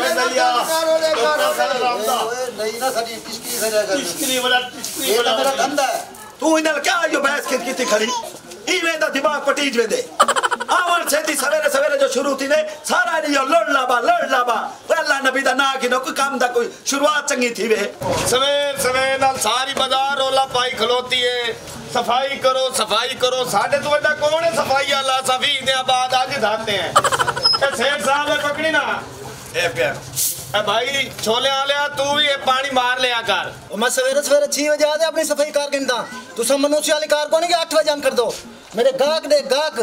तो सारा किसकी सजा कर वाला तो मेरा धंधा है तू क्या बहस की कितनी खड़ी दिमाग पटीज वेंदे आवन सेती सवेरे सवेरे जो शुरू थी ने सारा नी यो लड़ लाबा लड़ लाबा वे अल्लाह नबी दा ना की नो कोई काम दा कोई शुरुआत चंगी थी वे सवेर सवेर नाल सारी बाज़ार रोला पाई खलोती है सफ़ाई करो सफ़ाई करो साढ़े तो बड़ा कौन है सफ़ाई वाला सफी दे बाद आज धाते हैं सेठ साहब पकड़ी ना ए प्यार ए भाई छोले आलिया तू भी ये पानी मार लिया कर मैं सवेरे सवेरे छह बजे आते अपनी सफ़ाई कार गिनता तू सब मनुष्य वाली कार को नहीं कि अठ बजे हम कर दो मेरे गाहक दे गाहक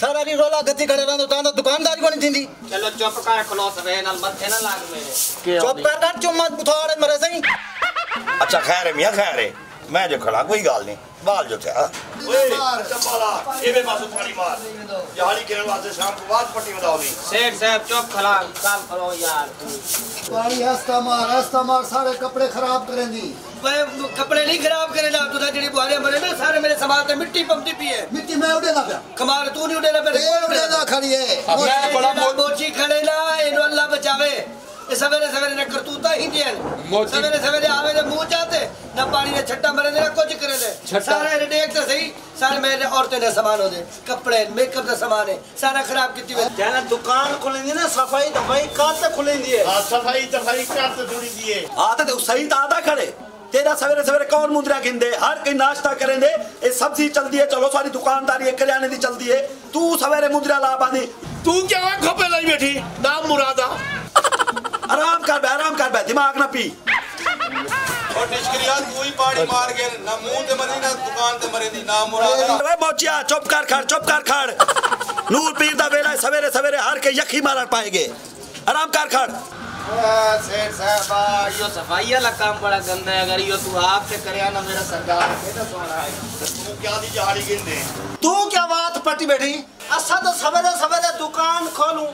सारा री रोला गति खड़े रहंदो तां दुकानदारी को नहीं थींदी चलो चुप कर खलो सवे नाल मथे ना लाग मेरे चुप कर कर चुम्मा बुथाड़े मरे सही अच्छा खैर है मैं जो खड़ा कोई गाल नहीं। बाल जो था ओए चंपाला एवे पासो पानी मार। यारी के वास्ते शाम को बाद पट्टी बताओगी सेठ साहब चुप खला काम करो यार। पानी हस्ता मार हस्ता मार सारे कपड़े खराब करेंगी भाई कपड़े नहीं खराब करे ना तू जेडी बुआरे बने ना सारे मेरे सामान ते मिट्टी पंपती पी है। मिट्टी में उड़े ना पिया। कमाल तू नहीं उड़ेला मेरे तेल उड़े ना खड़ी है। मैं बड़ा मोची खड़े ना इनो अल्लाह बचावे। सवेरे सवेरे ने करतूता ही दिया सवेरे सवेरे आवे ने मुँह जाते ना पानी ने छट्टा मरे ने कुछ करे ने सारे ने देख तो सही सारे मेरे औरतें ने सामान हो दे कपड़े मेकअप का सामान है सारा खराब किती हुई। जाना दुकान खुलेंदी ना सफ़ाई दवाई कहाँ से खुलेंदी है। हाँ सफ़ाई सफ़ाई कर तो थोड़ी दी है। आते तो सही तो आधा खड़े। तेरा सवेरे सवेरे कौन मुंदरा गिनदे? हर कोई नाश्ता करेंदे ये सब्ज़ी चलती है चलो सारी दुकानदारी है करियाने दी चलती है। तू सवेरे मुंदरा ला बांधी तू क्या खोपे लाई बैठी? नाम मुरादा। कर बे आराम कर बे दिमाग ना पी। और निष्क्रिया तू ही पानी मार के ना मुँह ते मरी ना दुकान ते मरी दी ना मुरादा। वे मोचिया चुप कर खड़ चुप कर खड़। नूर पीर दा वेला सवेरे सवेरे हर के यखी मारन पाएँगे। आराम कर खड़। सेठ साहब यो सफ़ाई वाला काम बड़ा गंदा है अगर यो तू आप से करे ना मेरा सरकार केना सोना है। तू क्या दी जहाड़ी गिनदे तू क्या बात पटी बैठी? असा तो सवेरे सवेरे दुकान खोलूं।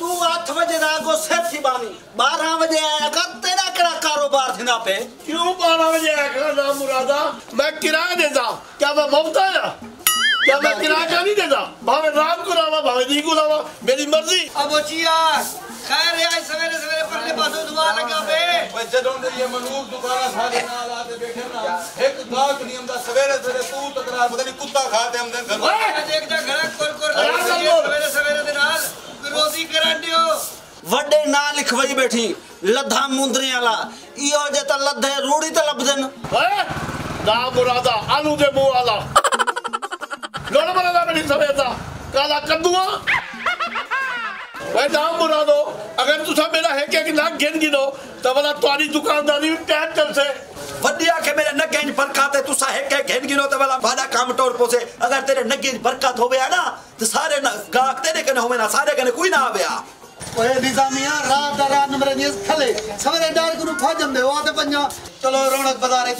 तू आठ बजे जागो सेठ थी बानी। बारह बजे आया कर तेरा करा कारोबार थी ना पे? क्यों बारह बजे आया कर ना मुरादा? मैं किराया देता क्या मैं ममता या क्या मैं किराया का नहीं देता भावे राम को लावा भावे दी को लावा मेरी मर्ज़ी। अब ओचिया खैर यार सवेरे सवेरे पल्ले पासो दुआ लगा बे ओए जदों दे ये मनूक दुकाना साडे नाल आते बैठे ना एक दाग नियम दा सवेरे सवेरे तू टकरा पता नहीं कुत्ता खाते हम दे घर। खवाई बैठी लद्दा मुंदरी आला। यो त लद्धा रूड़ी त देन ए दा मुरादा आलू दे मुँह वाला लोड़ बड़ा दा नहीं सवेता काला कद्दूआ। भाई दा मुरादो अगर तू सा मेरा है के ना गिन गिनो त वाला तुम्हारी दुकानदारी में पैर चल से वडिया के मेरे नगे नगेन बरकत तू सा है के गिन गिनो त वाला वादा काम टोर पोसे। अगर तेरे नगे इन बरकत होवे ना तो सारे ना गाक तेरे कने होवे ना सारे कने कोई ना आवे ओए निजामिया रात दा रात नंबर नी खले सवेरे डार गुरु खा जंदे ओ ते पंजा चलो रौनक बाज़ार है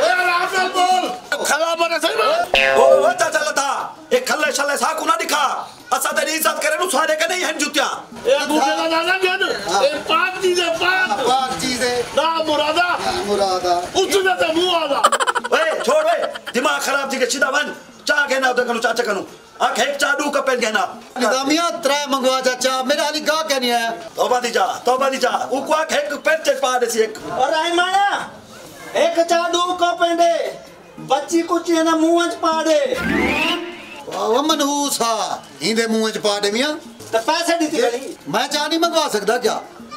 ओए आराम से बोल। खला बने सही ओ ओ चाचा लता। एक खल्ले छल्ले साकू ना दिखा। असा तेरी इज़्ज़त करे नु सारे कने ही हन जुत्या ए दूसरे का नाना गिन ए पाँच चीज़ें पाँच। बात चीज़। है नाम मुरादा। मुरादा उसने तो मुँह ओए छोड़ ओए। दिमाग खराब थी के सीधा बन। चा के ना उधर कनु चाचा कनु। आँख एक चाडू का पेन कहना निजामिया त्रै मंगवा चाचा मेरे हाली गा क्या नहीं आया तौबा दी जा तौबा दी जा ऊ को आँख एक पेन चढ़ पा दे सी एक और आई माया एक चाडू को पेंडे बच्ची कुछ ना मुँह च पा दे वाह मनहूसा इंदे मुँह च पा दे मियाँ ते पैसे दी थी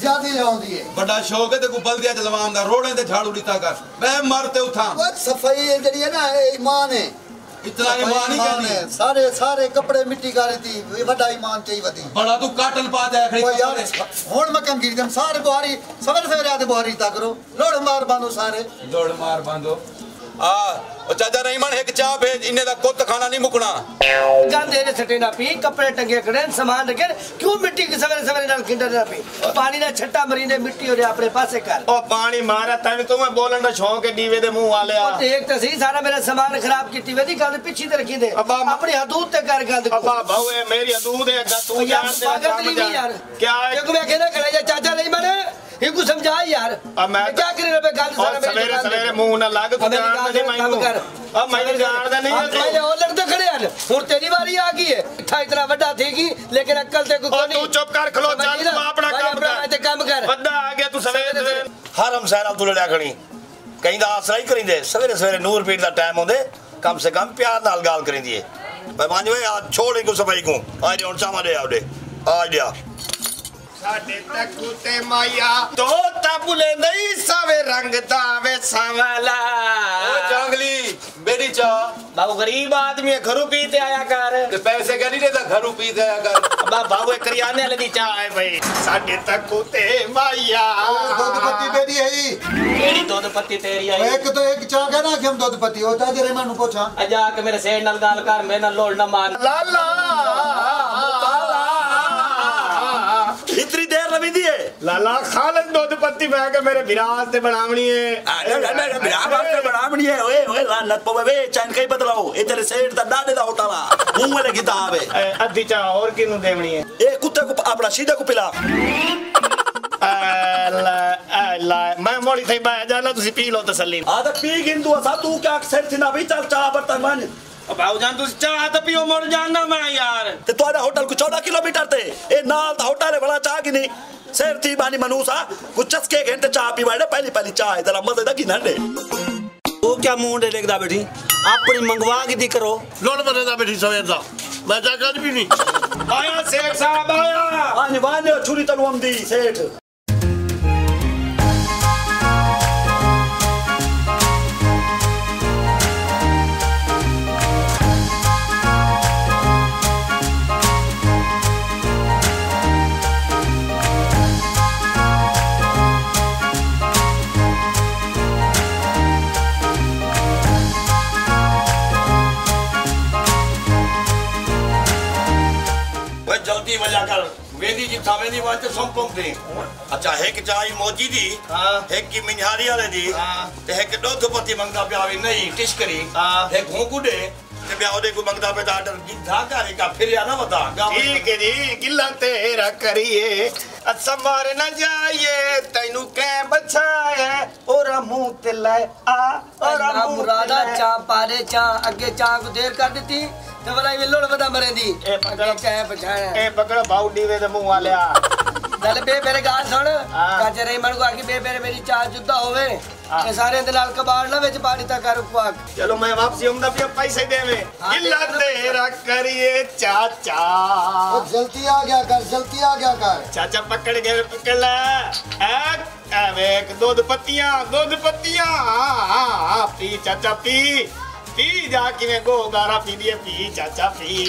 ਜ਼ਿਆਦੀ ਲਿਆਉਂਦੀ ਹੈ ਵੱਡਾ ਸ਼ੌਕ ਹੈ ਤੇ ਕੋ ਬਲਦਿਆ ਚਲਵਾਉਣ ਦਾ ਰੋੜੇ ਤੇ ਝਾੜੂ ਦਿੱਤਾ ਕਰ ਮੈਂ ਮਰ ਤੇ ਉਥਾਂ ਉਹ ਸਫਾਈ ਜਿਹੜੀ ਹੈ ਨਾ ਇਹ ਈਮਾਨ ਹੈ ਇਤਨਾ ਇਮਾਨ ਹੀ ईमान है। ਕਰਨੀ सारे सारे कपड़े मिट्टी का थी ये बड़ा ईमान चाहिए वधी ਬੜਾ ਤੂੰ ਕਾਟਨ ਪਾ ਦੇ ਖੜੀ ओ यार हुन मैं कंगी दम सारे बुहारी सवेरे सवेरे आते बुहारी ता करो लोड़ मार बांधो सारे ਦੌੜ ਮਾਰ ਬੰਦੋ ਆ ਉਹ ਚਾਚਾ ਰਹੀਮਨ ਇੱਕ ਚਾਹ ਭੇਜ ਇੰਨੇ ਦਾ ਕੁੱਤ ਖਾਣਾ ਨਹੀਂ ਮੁਕਣਾ। ਗੰਦੇ ਦੇ ਸੱਟੇ ਨਾ ਪੀ ਕੱਪੜੇ ਟੰਗੇ ਖੜੇ ਸਮਾਨ ਰੱਖੇ ਕਿਉਂ ਮਿੱਟੀ ਕਿ ਸਵੇਰੇ ਸਵੇਰੇ ਨਾਲ ਖਿੰਡਰ ਨਾ ਪੀ? ਪਾਣੀ ਦਾ ਛੱਟਾ ਮਰੀਨੇ ਮਿੱਟੀ ਉਹਦੇ ਆਪਣੇ ਪਾਸੇ ਕਰ। ਉਹ ਪਾਣੀ ਮਾਰਾ ਤੈਨੂੰ ਤੂੰ ਮੈਂ ਬੋਲਣ ਦਾ ਸ਼ੌਂਕ ਹੈ ਡੀਵੇ ਦੇ ਮੂੰਹ ਵਾਲਿਆ। ਉਹ ਦੇਖ ਤਾਂ ਸਹੀ ਸਾਰਾ ਮੇਰਾ ਸਮਾਨ ਖਰਾਬ ਕੀਤੀ ਵੇ ਦੀ ਗੱਲ ਪਿੱਛੇ ਤੇ ਰੱਖੀ ਦੇ। ਆਪਣੀ ਹਦੂਦ ਤੇ ਕਰ ਗੱਲ ਅੱਬਾ ਬਾਉ ਇਹ ਮੇਰੀ ਹਦੂਦ ਹੈ ਅੱਗਾ ਤੂੰ ਯਾਰ ਜਾਣ ਤੇ ਪਾਗਲ ਕੰਮ। ਯਾਰ। ਕਿਆ ਹੈ? ਇੱਕ ਮੈਂ ਕਹਿੰਦਾ ਜਾ ਚਾਚਾ ਨਹੀਂ ਮਨੇ ਇਹ ਕੋ ਸਮਝਾ ਯਾਰ। ਆ ਮੈਂ ਕਿਆ ਕਰੀ ਰਬੇ ਗੱਲ ਸਾਰਾ ਮੇਰੀ ਸਵੇਰੇ। ਸਵੇਰੇ ਮੂੰਹ ਨਾ ਲੱਗ ਤੂੰ ਜਾਣਦਾ ਨਹੀਂ ਮੈਨੂੰ। ਕਰ। ਆ ਮੈਨੂੰ ਜਾਣਦਾ ਨਹੀਂ ਪਹਿਲੇ ਤੂੰ ਉਹ ਲੜਦੇ ਖੜੇ ਹਨ। ਹੁਣ ਤੇਰੀ ਵਾਰੀ ਆ ਗਈ ਹੈ ਇੱਥਾ ਇਤਨਾ ਵੱਡਾ ਥੀਗੀ ਲੇਕਿਨ ਅਕਲ ਤੇ ਕੋਈ ਤੂੰ ਚੁੱਪ ਕਰ ਖਲੋ ਚੱਲ ਤੂੰ ਆਪਣਾ ਕੰਮ ਕਰ। ਤੇ ਕੰਮ ਕਰ। ਵੱਡਾ ਆ ਗਿਆ ਤੂੰ ਸਵੇਰੇ ਹਰਮ ਸੈਨ ਤੂੰ ਲੜਿਆ ਖਣੀ ਕਹਿੰਦਾ ਆਸਰਾ ਹੀ ਕਰਿੰਦੇ। ਸਵੇਰੇ ਸਵੇਰੇ ਨੂਰ ਪੀੜ ਦਾ ਟਾਈਮ ਹੁੰਦੇ ਕਮ ਸੇ ਕਮ ਪਿਆਰ ਨਾਲ ਗੱਲ ਕਰਿੰਦੀ ਏ। ਮੈਂ ਮੰਨ ਵੇ ਆ ਛੋੜ ਕੋ ਸਫ਼ਾਈ ਕੋ। ਆ ਜੇ ਹੁਣ ਚਾਮਾ ਦੇ ਆਉਦੇ ਆ ਜਾ। ਸਾਡੇ ਤੱਕ ਤੇ ਮਾਇਆ। ਤੋ ਤਾਂ ਭੁਲੇ ਨਹੀਂ ਸਾਵੇ ਰੰਗ ਦਾ ਵੇ ਸਾਵਲਾ ਓ ਜੰਗਲੀ ਮੇਰੀ ਚਾਹ। ਬਾਬੂ ਗਰੀਬ ਆਦਮੀ ਹੈ ਘਰੋਂ ਪੀਤੇ ਆਇਆ ਕਰ। ਤੇ ਪੈਸੇ ਕਹਿੰਦੀ ਨੇ ਤਾਂ ਘਰੋਂ ਪੀ ਦਿਆ ਕਰ। ਅੱਬਾ ਬਾਬੂ ਇਹ ਕਰਿਆਨੇ ਵਾਲੇ ਦੀ ਚਾਹ ਹੈ ਬਈ। ਸਾਡੇ ਤੱਕ ਤੇ ਮਾਇਆ। ਦੁੱਧ ਪੱਤੀ ਮੇਰੀ ਹੈ ਜੀ। ਕਿਹੜੀ ਦੁੱਧ ਪੱਤੀ ਤੇਰੀ ਆਈ? ਇੱਕ ਤੋਂ ਇੱਕ ਚਾਹ ਕਹਿਣਾ ਕਿ ਹਮ ਦੁੱਧ ਪੱਤੀ ਉਹ ਤਾਂ ਜਰੇ ਮੈਨੂੰ ਪੁੱਛਾਂ। ਆ ਜਾ ਕੇ ਮੇਰੇ ਸੇੜ ਨਾਲ ਗੱਲ ਕਰ ਮੇਰੇ ਨਾਲ ਲੋੜ ਨਾ ਮਾਰ। ਲਾਲਾ। दिए लाला खालस दुध पत्ती पा के मेरे विराज से बनावनी है। मेरे विराज से बनावनी है? ओए ओए लानत पवे वे चैन कई बदलाओ। ए तेरे सेठ दा डाडे दा होटाला मुँह वाले किताब है। अद्धी चा और किनु देवनी है? ए कुत्ते को अपना सीधा को पिला। मैं हाँ, चाह यार। होटल को 14 किलोमीटर चाह की नहीं शेर थी बानी मनुसा गुच्चस के घंटे चाय पीवाड़े पहली पहली चाय जरा मज़े की नंदे वो क्या मुँह डे देखदा बैठी अपनी मंगवा के दी करो लोड मरे दा बेटी सवेर दा मैं जा कर भी नहीं आया सेठ साहब आया आने वाले छुरी तलवम दी सेठ කල් වේදී ජි සමේදී වාච සම්පූර්ණේ අචා හෙක් ජායි මොජිදී හෙක් කි මින්හාරියලදී ते හෙක් දොද්දපති මංගා බ්‍යාවේ නයි ටිස්කරි හෙක් හොකුඩේ ਤੇ ਮੈਂ ਉਹਦੇ ਕੋ ਮੰਗਦਾ ਪਿਆ ਆਰਡਰ ਗਿੱਧਾ ਕਰੇਗਾ ਫਿਰ ਆ ਨਾ ਵਧਾ ਠੀਕ ਹੈ ਜੀ ਗਿੱਲਾ ਤੇਰਾ ਕਰੀਏ ਅੱਛਾ ਮਾਰ ਨਾ ਜਾਈਏ ਤੈਨੂੰ ਕੈ ਬਚਾਇਆ ਔਰਾ ਮੂੰਹ ਤੇ ਲੈ ਆ ਔਰਾ ਮੁਰਾਦਾ ਚਾ ਪਾਰੇ ਚਾ ਅੱਗੇ ਚਾਂਗ ਦੇਰ ਕਰ ਦਿੱਤੀ તો વલાઈ વેલોળ બધા મરેંદી એ પકડ ચાય પછાણ એ પકડ ભાવ દીવે તો મું આલ્યા દલે બે પેરે ਗਾ ਸੁਣ। ਕਾਜੇ ਰਹੀ ਮਣ ਕੋ ਆਖੀ ਬੇ ਬੇਰੇ ਮੇਰੀ ਚਾਹ ਜੁੱਦਾ ਹੋਵੇ। ਤੇ ਸਾਰੇ ਦੇ ਲਾਲ ਕਬਾੜ ਨਾ ਵਿੱਚ ਪਾਣੀ ਤਾਂ ਕਰ ਉਪਵਾਕ। ਚਲੋ ਮੈਂ ਵਾਪਸੀ ਹੁੰਦਾ ਪਿਆ ਪੈਸੇ ਦੇਵੇਂ। ਗਿੱਲਾ ਤੇਰਾ ਕਰੀਏ ਚਾਚਾ। ਉਹ ਜਲਦੀ ਆ ਗਿਆ ਕਰ ਜਲਤੀ ਆ ਗਿਆ ਕਰ। ਚਾਚਾ ਪਕੜ ਗਏ ਪਕੜ ਲੈ। ਐ ਐਵੇਂ ਦੁੱਧ ਪੱਤੀਆਂ ਦੁੱਧ ਪੱਤੀਆਂ। ਪੀ ਚਾਚਾ ਪੀ। ਪੀ ਜਾ ਕਿਵੇਂ ਗੋ ਗਾਰਾ ਪੀ ਦੀਏ ਪੀ ਚਾਚਾ ਪੀ।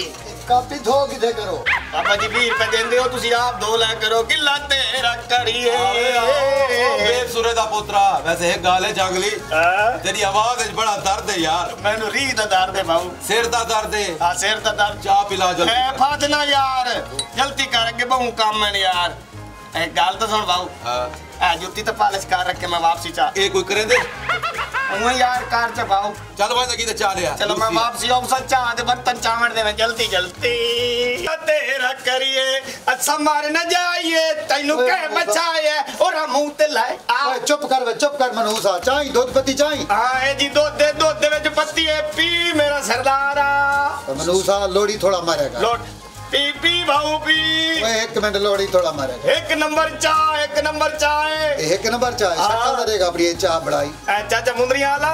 ਕਾਪੀ ਧੋ ਕਿਥੇ ਕਰੋ। ਪਾਪਾ ਜੀ 20 ਰੁਪਏ ਦਿੰਦੇ ਹੋ ਤੁਸੀਂ ਆਪ ਦੋ ਲੈ ਕਰੋ। ਗਿੱਲਾ ਤੇਰਾ ਕਰੀਏ ਬੇਸੁਰੇ ਦਾ ਪੁੱਤਰਾ ਵੈਸੇ ਇਹ ਗੱਲ ਹੈ ਜੰਗਲੀ? ਤੇਰੀ ਆਵਾਜ਼ ਵਿੱਚ ਬੜਾ ਦਰਦ ਹੈ ਯਾਰ। ਮੈਨੂੰ ਰੀਹ ਦਾ ਦਰਦ ਹੈ ਬਾਬੂ ਸਿਰ ਦਾ ਦਰਦ ਹੈ। ਆ ਸਿਰ ਦਾ ਦਰਦ। ਚਾਹ ਪਿਲਾ ਜਲਦੀ। ਐ ਫਾਦਨਾ ਯਾਰ। ਜਲਦੀ ਕਰ ਅੱਗੇ ਬਹੁ ਕੰਮ ਹੈ ਯਾਰ। ਇਹ ਗੱਲ ਤਾਂ ਸੁਣ ਬਾਬੂ ਹਾਂ। ਐ ਜੁੱਤੀ ਤਾਂ ਪਾਲਿਸ਼ ਕਰ ਰੱਖ ਕੇ ਮੈਂ ਵਾਪਸੀ ਚਾ ਇਹ ਕੋਈ ਕਰੇ वो यार कार चबाओ चल भाई लगी तो चाल यार। चलो मैं वापसी आऊँ सच्चा आते बर्तन चावड़ देना जल्दी जल्दी। तेरा करिए अच्छा मार न जाइए तैनु के बचाए और हम उते लाए। आ। चुप कर वे चुप कर मनूसा चाई दूध पत्ती चाई हाँ ए जी दूध दे दूध दे विच पत्ती है पी मेरा सरदारा। तो मनूसा लोड़ी थोड़ा मारेगा। लोड़ पीपी भाऊ पी। एक मिनट लोड़ी थोड़ा मारे। एक नंबर चा एक नंबर चाय। एक नंबर चाय हाँ। शक्ल तो देख अपनी चा बड़ाई चाचा मुंदरी आला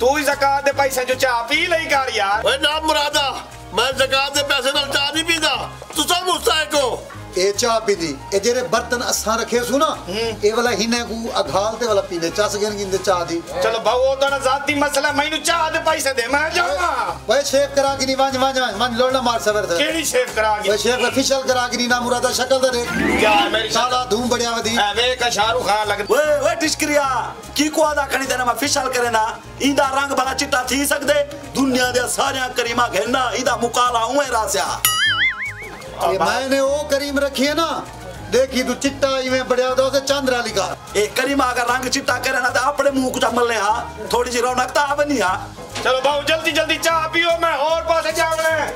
तू ही जकात दे पैसे जो चा पी लई कर यार। ओए ना मुरादा मैं जकात दे पैसे ना चा नहीं पीदा। तू सब मुस्ताहिक हो ए चाह पींदी ए जेरे बर्तन असा रखे सु ना ए वाला हिने को अघाल ते वाला पीने चा सगन गिन चाह दी चलो भाऊ ओ तो ना जाती मसला मैनू चाह दे पैसे दे मैं जाऊंगा ओए शेव करा के नी वांज वांज मन लोड़ा मार सबर थे केड़ी शेव करा के ओए शेव फिशल करा के नी ना मुरादा शक्ल दे क्या मेरी साला धूम बढ़िया वदी ए वे का शाहरुख खान लग ओए ओए टिशक्रिया की को आदा खणी देना मैं फिशल करे ना इंदा रंग भला चिट्टा थी सकदे दुनिया दे सारे करीमा घेना इंदा मुकाला हुए रासिया मैंने वो करीम रखी है ना देखी तू चिट्टा इवें बढ़िया दो चंद्रा लिखा। ए करीमा का रंग चिट्टा करे ना तो अपने मुँह कुछ मलने हाँ? थोड़ी सी रौनक तो ता बनी हाँ? चलो बाबू जल्दी जल्दी चाह पियो मैं और पासे जावना है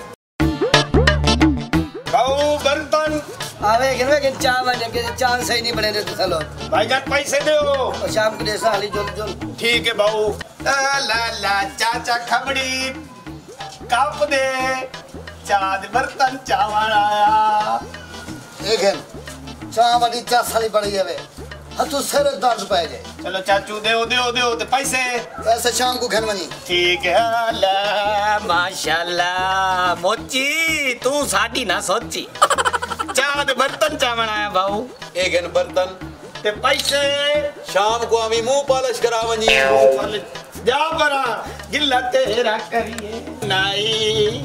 खाओ बर्तन। आवे गिन वे गिन चाह बने के चाँद सही नहीं बने तो चलो। भाई जान पैसे दे ओ। शाम को देसा हाली जोल जोल। ठीक है बाबू। ला ला चाचा खबड़ी कप दे। ਚਾਦ ਬਰਤਨ ਚਾਵਣ ਆਇਆ। ਇਹ ਘੇਨ ਚਾਹ ਵਾਲੀ ਚਾਸ ਵਾਲੀ ਬਣੀ ਜਾਵੇ। ਹੱਥੋਂ ਸਿਰ ਦਰਦ ਪੈ ਜੇ ਚਲੋ ਚਾਚੂ ਦੇ ਉਹਦੇ ਉਹਦੇ ਉਹਦੇ ਪੈਸੇ। ਪੈਸੇ ਸ਼ਾਮ ਨੂੰ ਘਨ ਵਣੀ ਠੀਕ ਹੈ ਲੈ ਮਾਸ਼ਾਅੱਲਾ। ਮੋਚੀ ਤੂੰ ਸਾਡੀ ਨਾ ਸੋਚੀ। ਚਾਹ ਦੇ ਬਰਤਨ ਚਾਵਣ ਆਇਆ ਬਾਉ ਇਹ ਘੇਨ ਬਰਤਨ ਤੇ ਪੈਸੇ। ਸ਼ਾਮ ਨੂੰ ਆਵੀ ਮੂੰਹ ਪਾਲਿਸ਼ ਕਰਾਵਣੀ ਜਾ। ਬਰਾ ਗਿੱਲਾ ਤੇਰਾ ਕਰੀਏ। ਨਾਈ।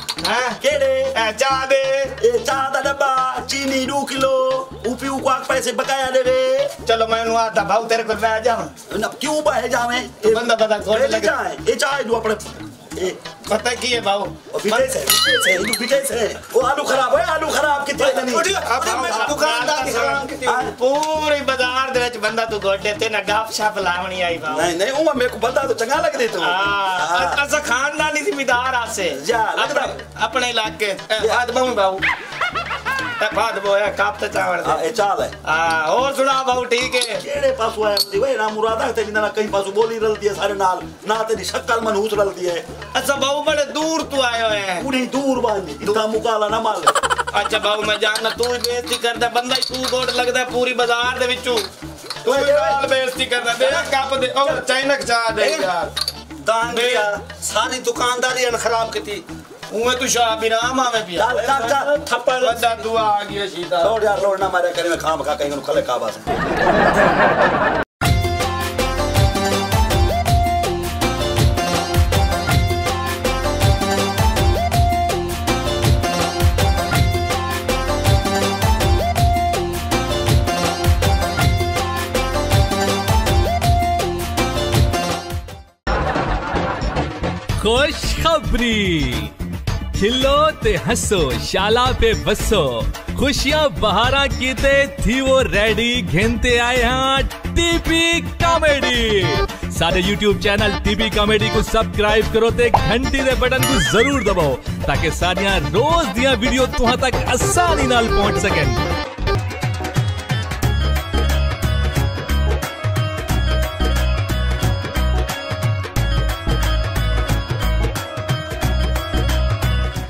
Chade, chada डब्बा चीनी दो किलो उपी को पैसे बकाया दे रे चलो मैं नुआ दबाव तेरे को ले जाऊँ ना क्यों बहे जावे तो बंदा बता कौन लगे जाए ये चाय दो अपने पता की है बाबू विजय से विजय से विजय से वो आलू खराब है आलू खराब कितने नहीं अरे मैं दुकान ਪੂਰੇ ਬਾਜ਼ਾਰ ਦੇ ਵਿੱਚ ਬੰਦਾ ਤੂੰ ਗੋਡੇ ਤੇ ਨਾ ਗੱਪ ਛਪ ਲਾਵਣੀ ਆਈ ਬਾਉ नहीं नहीं वो मेरे को बंदा तो चंगा लग दे तो ਹਾਂ ਅਸਾਂ ਖਾਨਦਾਨੀ ਜ਼ਿੰਮੇਦਾਰ ਆਸੇ ਜਾ, ਲੱਗਦਾ। ਆਪਣੇ- ਆਪਣੇ ਇਲਾਕੇ ਆਦ ਬਾਉ ਬਾਉ ਇਹ ਬਾਦ ਬੋਇਆ ਕਾਪ ਤੇ ਚਾਵਣ हां ਦੇ ए चाल है ਹਾਂ ਹੋਰ ਸੁਣਾ ਬਾਉ ਠੀਕ ਹੈ ਕਿਹੜੇ ਪਾਸੋਂ ਆਇਆ ਹੁੰਦੀ ਵੇ ਨਾ ਮੁਰਾਦਾ ਤੇਰੀ ਨਾਲ ਕਈ ਪਾਸੋਂ ਬੋਲੀ ਰਲਦੀ ਹੈ ਸਾਰੇ ਨਾਲ ਨਾ ਤੇਰੀ ਸ਼ਕਲ ਮਨਹੂਸ ਰਲਦੀ ਹੈ ਅੱਛਾ ਬਾਉ ਬੜੇ ਦੂਰ ਤੋਂ ਆਏ ਹੋਏ ਹੈ ਪੂਰੀ ਦੂਰ ਬਾਂਦੀ ਇਤਾ ਮੁਕਾਲਾ ਨਾ ਮਾਲ ਅੱਛਾ ਬਾਬੂ ਮੈਂ ਜਾਣਦਾ ਤੂੰ ਹੀ ਬੇਇੱਜ਼ਤੀ ਕਰਦਾ ਬੰਦਾ ਹੀ ਤੂੰ ਗੋੜ ਲੱਗਦਾ ਪੂਰੀ ਬਾਜ਼ਾਰ ਦੇ ਵਿੱਚੋਂ। ਤੂੰ ਵੀ ਨਾਲ ਬੇਇੱਜ਼ਤੀ ਕਰਦਾ ਦੇ ਕੱਪ ਦੇ ਉਹ ਚਾਈਨਕ ਚਾਹ ਦੇ ਯਾਰ। ਦਾਨ ਦਿਆ ਸਾਰੀ ਦੁਕਾਨਦਾਰੀ ਅਨ ਖਰਾਬ ਕੀਤੀ। ਉਵੇਂ ਤੂੰ ਸ਼ਾਹ ਬਿਰਾਮ ਆਵੇਂ ਪਿਆ। ਚੱਲ ਚੱਲ ਚੱਲ। ਥੱਪੜ ਵੱਡਾ ਦੁਆ ਆ ਗਿਆ ਸ਼ੀਦਾ ਲੋੜ ਯਾਰ ਲੋੜ ਨਾ ਮਾਰਿਆ ਕਰੇ ਮੈਂ ਖਾਮ ਖਾ ਕੇ ਇਹਨੂੰ ਖਲੇ ਕਾਬਾਸ खुशखबरी खिलो ते हंसो, शाला पे बसो। खुशियाँ बहारा कीते, थी वो रेडी, घिनते आए हैं टीपी कॉमेडी। सारे YouTube चैनल टीपी कॉमेडी को सब्सक्राइब करो ते घंटी दे बटन को ज़रूर दबाओ, ताकि सारियाँ रोज दियाँ वीडियो तुहां तक आसानी नाल पहुँच सकन।